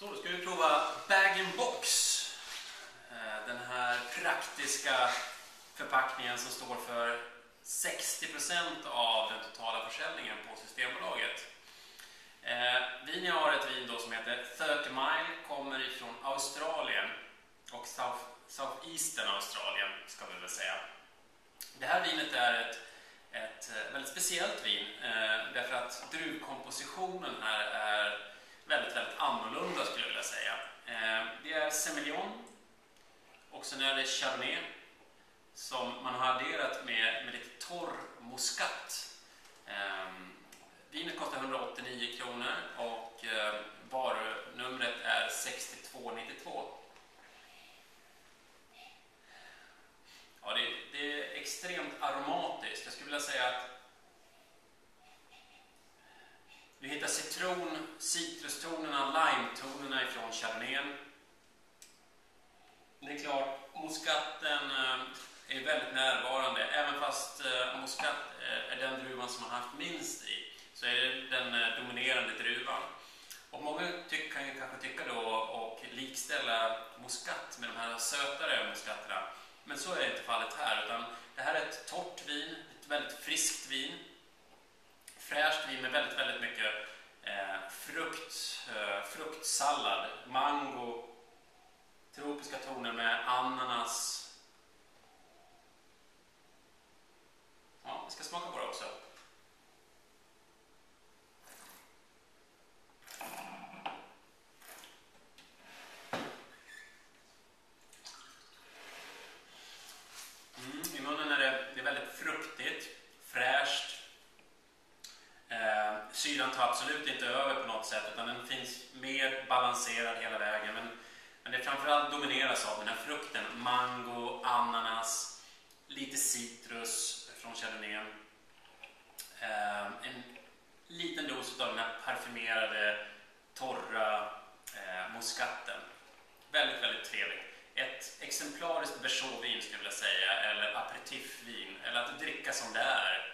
Så, då ska vi prova bag-in-box. Eh, den här praktiska förpackningen som står för 60% av den totala försäljningen på Systembolaget. Eh, vin jag har ett vin då som heter 30 Mile, kommer ifrån Australien och South, Southeastern Australien ska vi väl säga. Det här vinet är ett, ett eh, väldigt speciellt vin därför att druvkompositionen här är väldigt, väldigt annorlunda skulle jag vilja säga. Eh, det är Semillon och sen är det Chardonnay som man har adderat med, med lite torr muskat. Ehm, vinet kostar 189 kronor och eh, varunumret är 6292. Ja, det, det är extremt aromatiskt. Jag skulle vilja säga att vi hittar citron, citrustonerna, limetonerna ifrån chardonnayen. Det är klart, muskatten eh, är väldigt närvarande. Även fast eh, muskat eh, är den druvan som man haft minst i, så är det den dominerande druvan. Och många kan ju kanske tycka då och likställa muskat med de här sötare muskatterna. Men så är inte fallet här, utan det här är ett torrt vin, ett väldigt friskt vin fräscht vin med väldigt, väldigt mycket eh, fruktsallad, mango, tropiska toner med ananas. Ja, vi ska smaka på det också syran tar absolut inte över på något sätt utan den finns mer balanserad hela vägen. Men, men det framförallt domineras av den här frukten. Mango, ananas, lite citrus från chardonnayen. Eh, en liten dos av den här parfymerade, torra eh, muskatten. Väldigt, väldigt trevligt. Ett exemplariskt bechauvin skulle jag vilja säga, eller aperitifvin, eller att dricka som det är.